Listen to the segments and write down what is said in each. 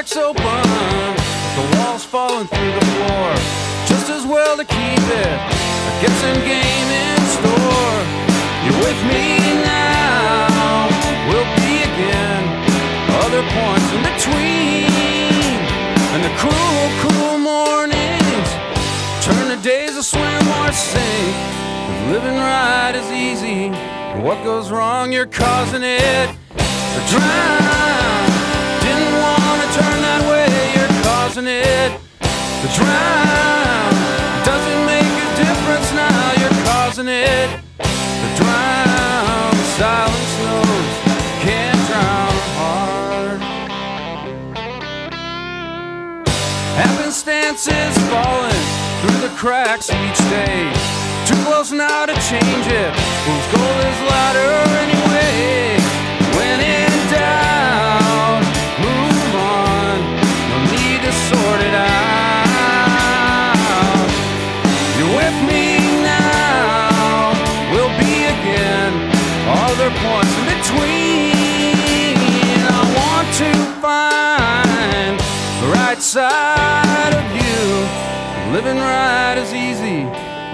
cracks open, the walls falling through the floor. Just as well to keep it. Get some game in store. You're with me now. We'll be again. Other points in between. And the cruel, cruel mornings turn to days of swim or sink. Living right is easy, and what goes wrong, you're causing it drown. It to drown. Doesn't make a difference now, you're causing it to drown. Silence knows can't drown a heart. Happenstances falling through the cracks each day. Too close now to change it. Whose goal the right side of you. Living right is easy.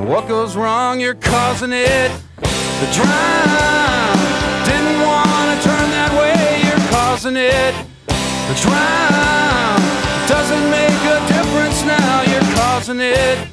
What goes wrong, you're causing it to drown. Didn't wanna turn that way, you're causing it to drown. Doesn't make a difference now, you're causing it